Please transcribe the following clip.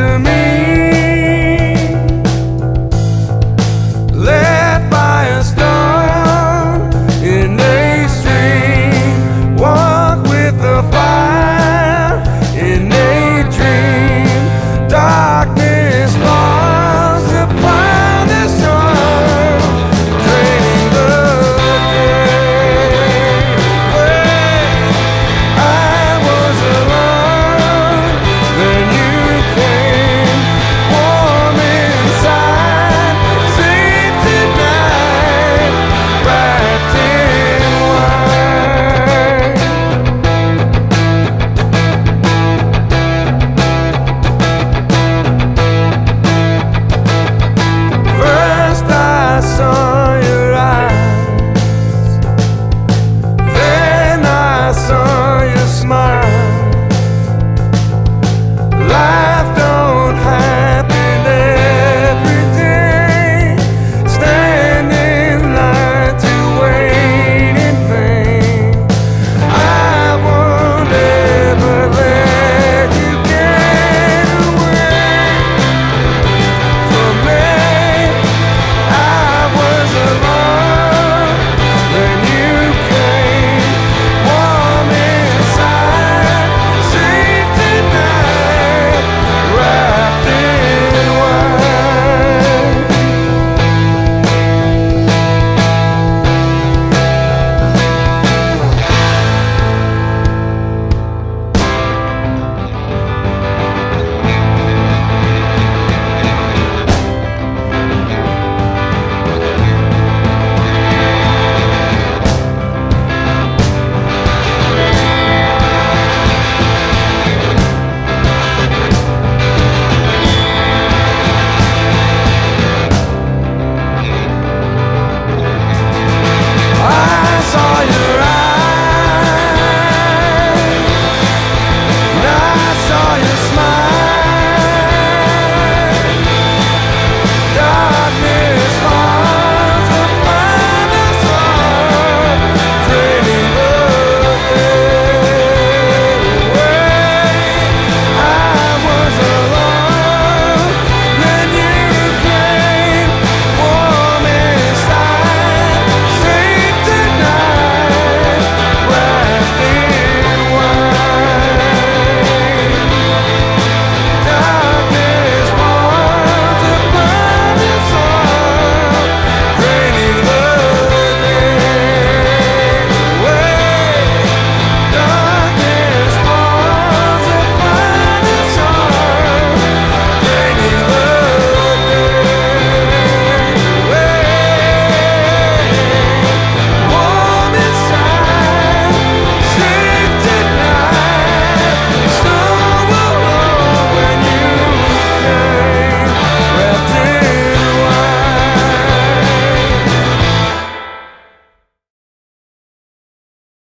to me.